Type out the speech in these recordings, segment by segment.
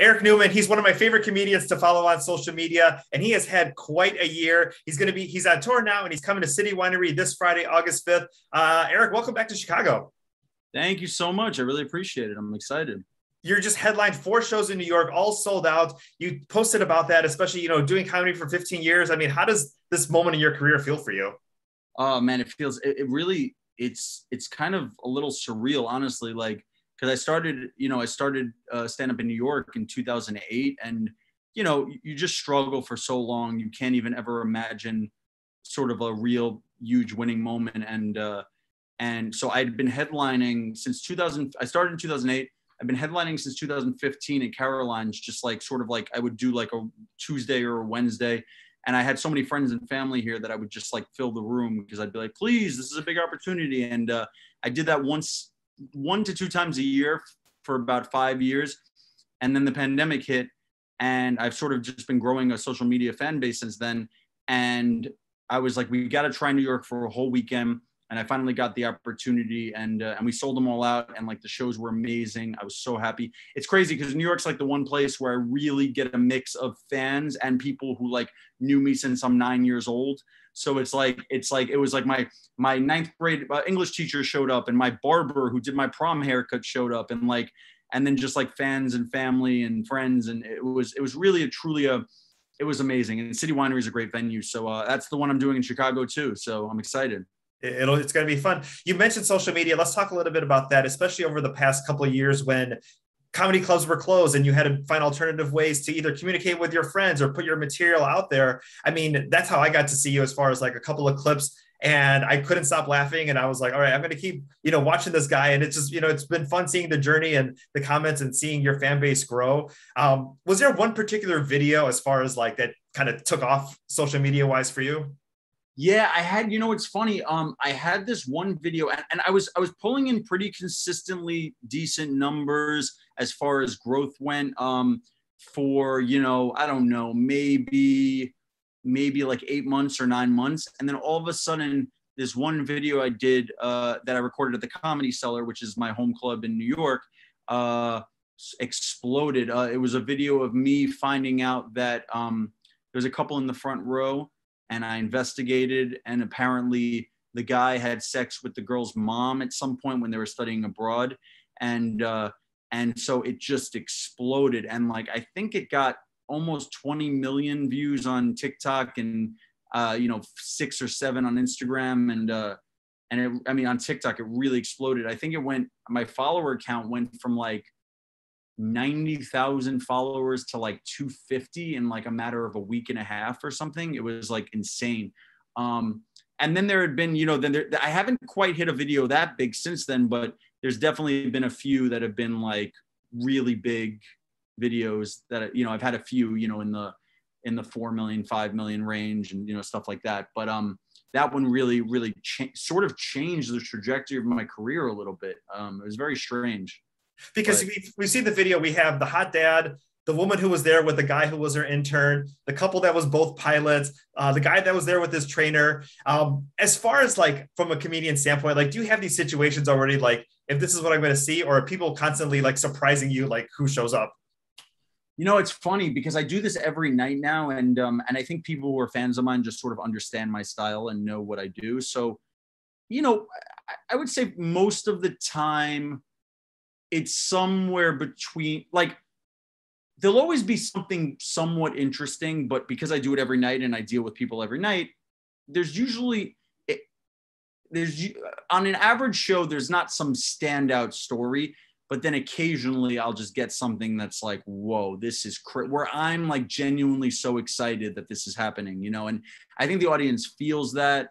Eric Neumann, he's one of my favorite comedians to follow on social media, and he has had quite a year. He's going to be, he's on tour now, and he's coming to City Winery this Friday, August 5th. Uh, Eric, welcome back to Chicago. Thank you so much. I really appreciate it. I'm excited. You're just headlined four shows in New York, all sold out. You posted about that, especially, you know, doing comedy for 15 years. I mean, how does this moment in your career feel for you? Oh man, it feels, it, it really, it's, it's kind of a little surreal, honestly. Like, because I started, you know, I started uh, stand up in New York in 2008, and you know, you just struggle for so long, you can't even ever imagine sort of a real huge winning moment. And uh, and so I'd been headlining since 2000. I started in 2008. I've been headlining since 2015 at Caroline's, just like sort of like I would do like a Tuesday or a Wednesday. And I had so many friends and family here that I would just like fill the room because I'd be like, please, this is a big opportunity. And uh, I did that once one to two times a year for about five years. And then the pandemic hit, and I've sort of just been growing a social media fan base since then. And I was like, we got to try New York for a whole weekend. And I finally got the opportunity, and uh, and we sold them all out, and like the shows were amazing. I was so happy. It's crazy because New York's like the one place where I really get a mix of fans and people who like knew me since I'm nine years old. So it's like it's like it was like my my ninth grade uh, English teacher showed up, and my barber who did my prom haircut showed up, and like and then just like fans and family and friends, and it was it was really a truly a it was amazing. And City Winery is a great venue, so uh, that's the one I'm doing in Chicago too. So I'm excited. It'll, it's going to be fun. You mentioned social media. Let's talk a little bit about that, especially over the past couple of years when comedy clubs were closed and you had to find alternative ways to either communicate with your friends or put your material out there. I mean, that's how I got to see you as far as like a couple of clips and I couldn't stop laughing and I was like, all right, I'm going to keep, you know, watching this guy and it's just, you know, it's been fun seeing the journey and the comments and seeing your fan base grow. Um, was there one particular video as far as like that kind of took off social media wise for you? Yeah, I had, you know, it's funny. Um, I had this one video and, and I was I was pulling in pretty consistently decent numbers as far as growth went. Um, for, you know, I don't know, maybe maybe like eight months or nine months. And then all of a sudden, this one video I did uh, that I recorded at the Comedy Cellar, which is my home club in New York, uh, exploded. Uh, it was a video of me finding out that um, there was a couple in the front row and I investigated, and apparently the guy had sex with the girl's mom at some point when they were studying abroad, and uh, and so it just exploded, and like I think it got almost 20 million views on TikTok and uh, you know six or seven on Instagram, and uh, and it, I mean on TikTok it really exploded. I think it went my follower count went from like 90,000 followers to like 250 in like a matter of a week and a half or something. It was like insane. Um, and then there had been, you know, then there, I haven't quite hit a video that big since then, but there's definitely been a few that have been like really big videos that, you know, I've had a few, you know, in the, in the 4 million, 5 million range and, you know, stuff like that. But, um, that one really, really cha- sort of changed the trajectory of my career a little bit. Um, it was very strange because we, we see the video we have the hot dad the woman who was there with the guy who was her intern the couple that was both pilots uh, the guy that was there with his trainer. Um, as far as like from a comedian standpoint like do you have these situations already like if this is what i'm going to see or are people constantly like surprising you like who shows up? You know it's funny because i do this every night now and um, and i think people who are fans of mine just sort of understand my style and know what i do. So you know I, I would say most of the time it's somewhere between like there'll always be something somewhat interesting, but because I do it every night and I deal with people every night, there's usually it, there's on an average show there's not some standout story, but then occasionally I'll just get something that's like, whoa, this is cr-, where I'm like genuinely so excited that this is happening, you know. And I think the audience feels that,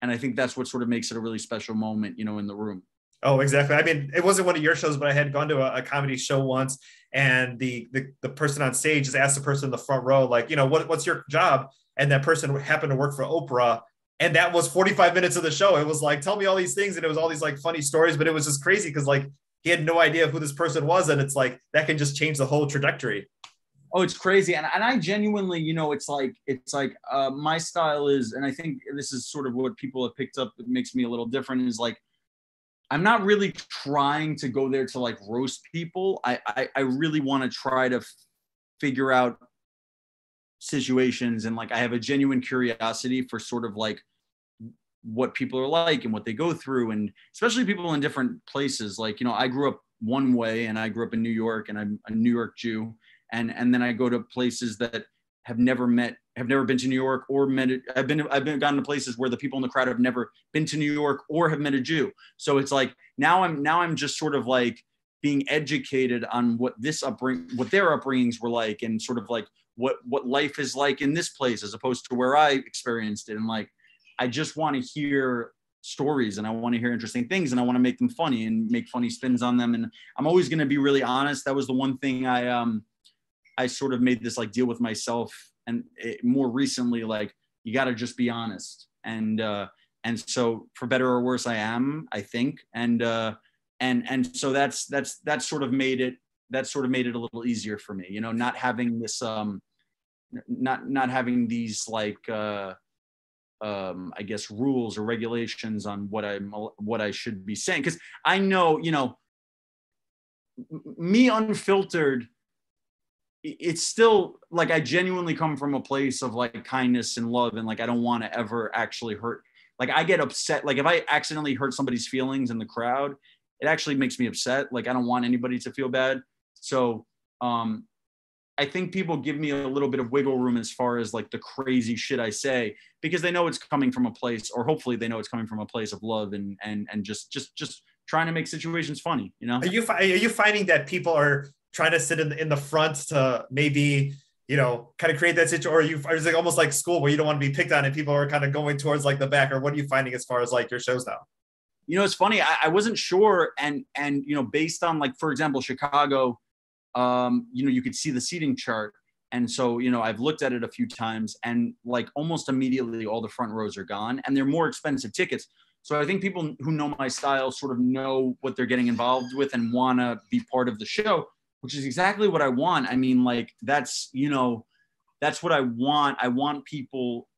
and I think that's what sort of makes it a really special moment, you know, in the room. Oh, exactly. I mean, it wasn't one of your shows, but I had gone to a, a comedy show once, and the, the the person on stage just asked the person in the front row, like, you know, what, what's your job? And that person happened to work for Oprah, and that was 45 minutes of the show. It was like, tell me all these things, and it was all these like funny stories, but it was just crazy because like he had no idea who this person was, and it's like that can just change the whole trajectory. Oh, it's crazy, and and I genuinely, you know, it's like it's like uh, my style is, and I think this is sort of what people have picked up that makes me a little different is like I'm not really trying to go there to like roast people. I I, I really want to try to figure out situations and like I have a genuine curiosity for sort of like what people are like and what they go through and especially people in different places like you know I grew up one way and I grew up in New York and I'm a New York Jew and and then I go to places that have never met have never been to New York or met. I've been I've been gone to places where the people in the crowd have never been to New York or have met a Jew. So it's like now I'm now I'm just sort of like being educated on what this upbringing what their upbringings were like and sort of like what what life is like in this place as opposed to where I experienced it. And like, I just want to hear stories and I want to hear interesting things and I want to make them funny and make funny spins on them. And I'm always going to be really honest. That was the one thing I um I sort of made this like deal with myself and it, more recently like you got to just be honest. And uh and so for better or worse I am I think. And uh and and so that's that's that sort of made it that sort of made it a little easier for me you know not having this um not not having these like uh um i guess rules or regulations on what i'm what i should be saying. Because i know you know me unfiltered it's still like i genuinely come from a place of like kindness and love and like i don't want to ever actually hurt like i get upset like if i accidentally hurt somebody's feelings in the crowd it actually makes me upset like i don't want anybody to feel bad so um, I think people give me a little bit of wiggle room as far as like the crazy shit I say because they know it's coming from a place, or hopefully they know it's coming from a place of love and and and just just just trying to make situations funny. You know? Are you are you finding that people are trying to sit in the, in the front to maybe you know kind of create that situation, or you or is it almost like school where you don't want to be picked on and people are kind of going towards like the back, or what are you finding as far as like your shows now? You know, it's funny. I, I wasn't sure, and and you know, based on like for example, Chicago um, you know, you could see the seating chart. And so, you know, I've looked at it a few times and like almost immediately all the front rows are gone and they're more expensive tickets. So I think people who know my style sort of know what they're getting involved with and want to be part of the show, which is exactly what I want. I mean, like that's, you know, that's what I want. I want people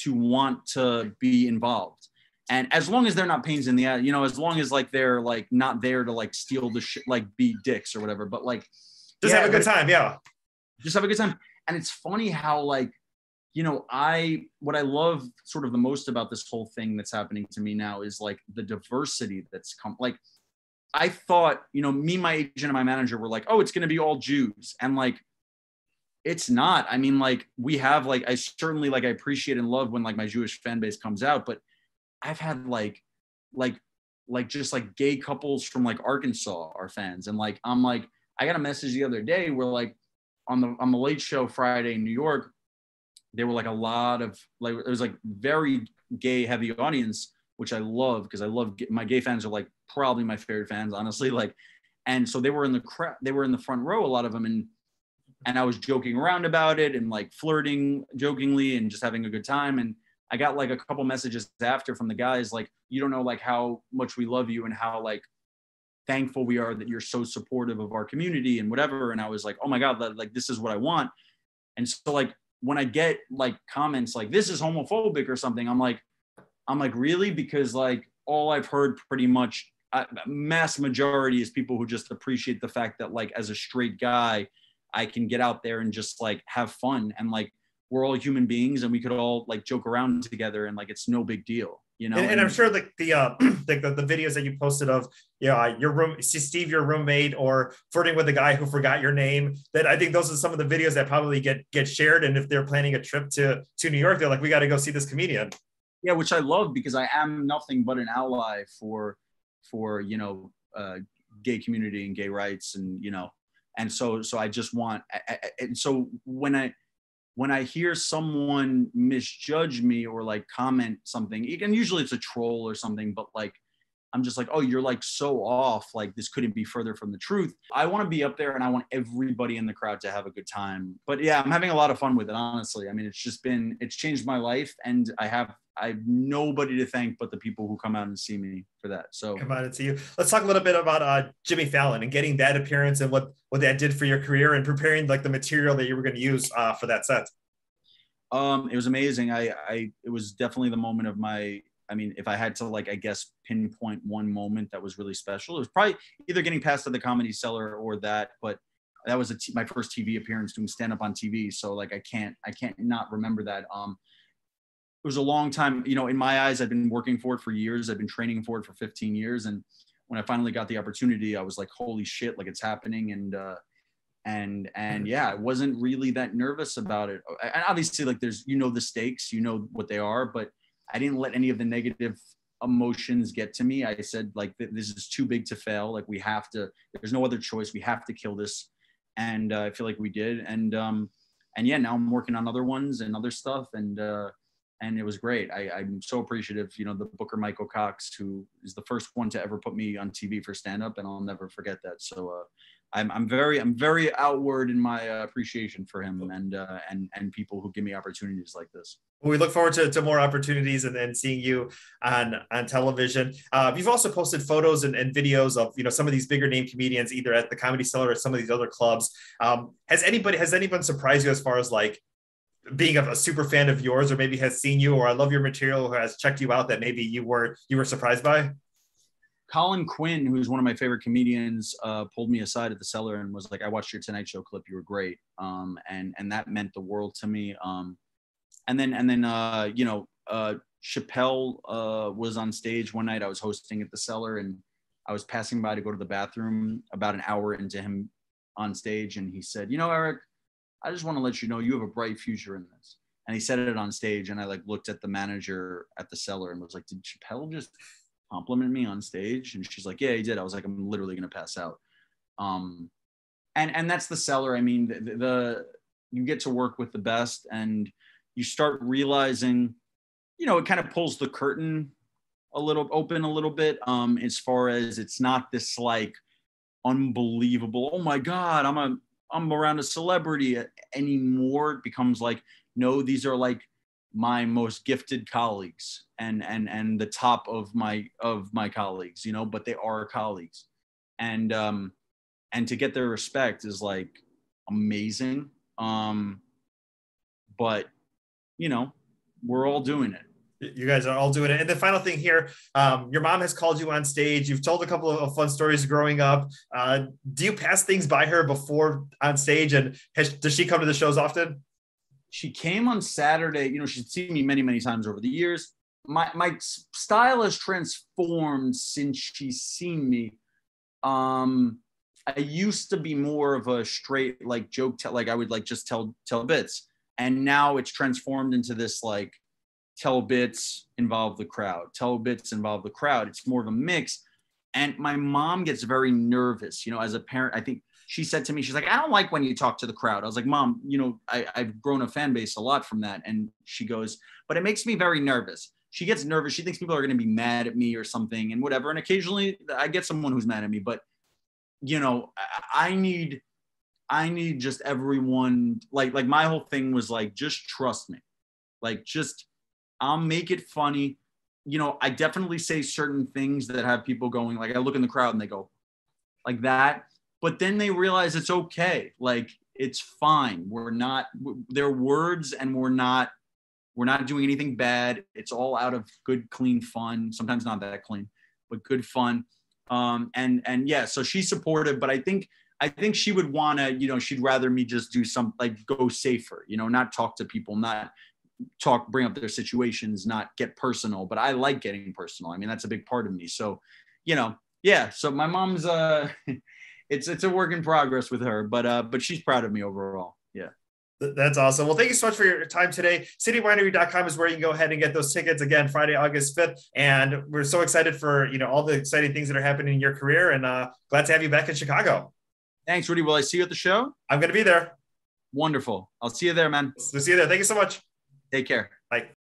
to want to be involved. And as long as they're not pains in the ass, you know, as long as like they're like not there to like steal the shit, like be dicks or whatever, but like just yeah, have a good time. Yeah. Just have a good time. And it's funny how like, you know, I what I love sort of the most about this whole thing that's happening to me now is like the diversity that's come like I thought, you know, me, my agent, and my manager were like, oh, it's gonna be all Jews. And like it's not. I mean, like we have like I certainly like I appreciate and love when like my Jewish fan base comes out, but I've had like like like just like gay couples from like Arkansas are fans. And like I'm like I got a message the other day where like on the on the late show Friday in New York, there were like a lot of like it was like very gay heavy audience, which I love because I love my gay fans are like probably my favorite fans, honestly. Like, and so they were in the crowd, they were in the front row, a lot of them, and and I was joking around about it and like flirting jokingly and just having a good time. And I got like a couple messages after from the guys like, you don't know like how much we love you and how like thankful we are that you're so supportive of our community and whatever. And I was like, oh my God, like this is what I want. And so like when I get like comments like this is homophobic or something, I'm like, I'm like, really? Because like all I've heard pretty much uh, mass majority is people who just appreciate the fact that like as a straight guy, I can get out there and just like have fun and like we're all human beings and we could all like joke around together and like it's no big deal you know. And, and I'm sure like the uh the, the, the videos that you posted of yeah you know, your room Steve your roommate or flirting with the guy who forgot your name that I think those are some of the videos that probably get get shared and if they're planning a trip to to New York they're like we got to go see this comedian. Yeah, which I love because I am nothing but an ally for for you know uh, gay community and gay rights and you know and so so I just want and so when I when I hear someone misjudge me or like comment something, and usually it's a troll or something, but like I'm just like, oh, you're like so off. Like this couldn't be further from the truth. I want to be up there and I want everybody in the crowd to have a good time. But yeah, I'm having a lot of fun with it, honestly. I mean, it's just been, it's changed my life. And I have, I have nobody to thank but the people who come out and see me for that. So and see you. Let's talk a little bit about uh, Jimmy Fallon and getting that appearance and what, what that did for your career and preparing like the material that you were going to use uh, for that set. Um, it was amazing. I, I, it was definitely the moment of my, I mean, if I had to like, I guess pinpoint one moment that was really special, it was probably either getting passed to the comedy cellar or that, but that was t- my first TV appearance doing stand up on TV. So like I can't I can't not remember that. Um, it was a long time. You know, in my eyes, I've been working for it for years. I've been training for it for 15 years, and when I finally got the opportunity, I was like, holy shit, like it's happening. And uh, and and yeah, I wasn't really that nervous about it. And obviously, like there's you know the stakes, you know what they are, but I didn't let any of the negative emotions get to me. I said like this is too big to fail. Like we have to. There's no other choice. We have to kill this and uh, I feel like we did. And um, and yeah, now I'm working on other ones and other stuff, and uh, and it was great. I, I'm so appreciative. You know, the Booker Michael Cox, who is the first one to ever put me on TV for stand up, and I'll never forget that. So uh, I'm I'm very I'm very outward in my uh, appreciation for him and uh, and and people who give me opportunities like this. we look forward to, to more opportunities and then seeing you on on television. Uh, you've also posted photos and, and, videos of you know some of these bigger name comedians either at the Comedy Cellar or some of these other clubs. Um, has anybody has anyone surprised you as far as like being a, a, super fan of yours or maybe has seen you or I love your material or has checked you out that maybe you were you were surprised by? Colin Quinn, who's one of my favorite comedians, uh, pulled me aside at the cellar and was like, "I watched your Tonight Show clip. You were great," um, and and that meant the world to me. Um, and then and then uh, you know, uh, Chappelle uh, was on stage one night. I was hosting at the cellar, and I was passing by to go to the bathroom about an hour into him on stage, and he said, "You know, Eric, I just want to let you know you have a bright future in this." And he said it on stage, and I like looked at the manager at the cellar and was like, "Did Chappelle just?" compliment me on stage and she's like yeah he did i was like i'm literally to pass out um and and that's the cellar i mean the, the, you get to work with the best and you start realizing you know it kind of pulls the curtain a little open a little bit um as far as it's not this like unbelievable oh my god i'm a i'm around a celebrity anymore it becomes like no these are like my most gifted colleagues and and and the top of my of my colleagues you know but they are colleagues. And um and to get their respect is like amazing um but you know we're all doing it you guys are all doing it. And the final thing here, um, your mom has called you on stage. You've told a couple of fun stories growing up. Uh, do you pass things by her before on stage? And has, does she come to the shows often? she came on Saturday. You know, she's seen me many, many times over the years. My my style has transformed since she's seen me. Um, I used to be more of a straight like joke tell, like I would like just tell tell bits, and now it's transformed into this like tell bits involve the crowd, tell bits involve the crowd. It's more of a mix, and my mom gets very nervous. You know, as a parent, I think she said to me, she's like, I don't like when you talk to the crowd. I was like, Mom, you know, I, I've grown a fan base a lot from that. And she goes, but it makes me very nervous. She gets nervous. She thinks people are going to be mad at me or something and whatever. And occasionally I get someone who's mad at me, but you know, I need, I need just everyone like, like my whole thing was like, just trust me. Like, just, I'll make it funny. You know, I definitely say certain things that have people going, like, I look in the crowd and they go, like that. But then they realize it's okay. Like it's fine. We're not they're words and we're not we're not doing anything bad. It's all out of good clean fun. Sometimes not that clean but good fun. Um and and yeah so she's supportive but i think i think she would want to you know she'd rather me just do some like go safer you know not talk to people not talk bring up their situations not get personal but i like getting personal i mean that's a big part of me so you know yeah so my mom's uh it's it's a work in progress with her, but uh, but she's proud of me overall. Yeah. That's awesome. Well, thank you so much for your time today. Citywinery.com is where you can go ahead and get those tickets again, Friday, August 5th. And we're so excited for, you know, all the exciting things that are happening in your career and uh, glad to have you back in Chicago. Thanks, Rudy. Will I see you at the show? I'm going to be there. Wonderful. I'll see you there, man. We'll see you there. Thank you so much. Take care. Bye.